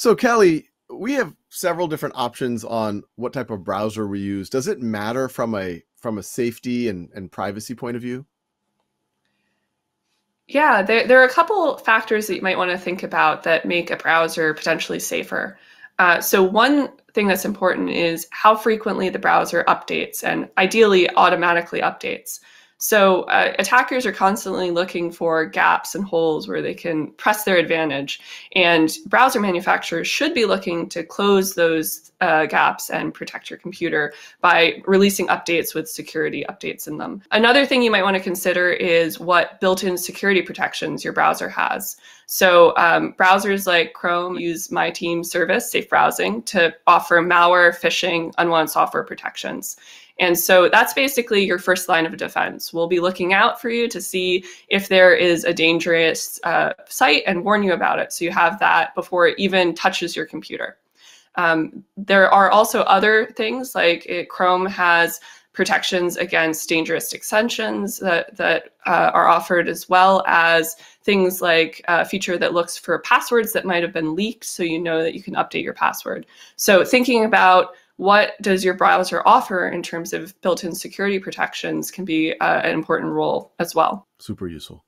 So, Kelly, we have several different options on what type of browser we use. Does it matter from a from a safety and, and privacy point of view? Yeah, there, there are a couple factors that you might want to think about that make a browser potentially safer. Uh, so one thing that's important is how frequently the browser updates and ideally automatically updates. So uh, attackers are constantly looking for gaps and holes where they can press their advantage. And browser manufacturers should be looking to close those uh, gaps and protect your computer by releasing updates with security updates in them. Another thing you might want to consider is what built-in security protections your browser has. So um, browsers like Chrome use My Team service, Safe Browsing, to offer malware, phishing, unwanted software protections. And so that's basically your first line of defense. We'll be looking out for you to see if there is a dangerous uh, site and warn you about it. So you have that before it even touches your computer. Um, there are also other things like it, Chrome has protections against dangerous extensions that, that uh, are offered as well as things like a feature that looks for passwords that might have been leaked so you know that you can update your password. So thinking about what does your browser offer in terms of built-in security protections can be uh, an important role as well. Super useful.